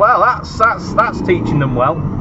Well, that's that's that's teaching them well.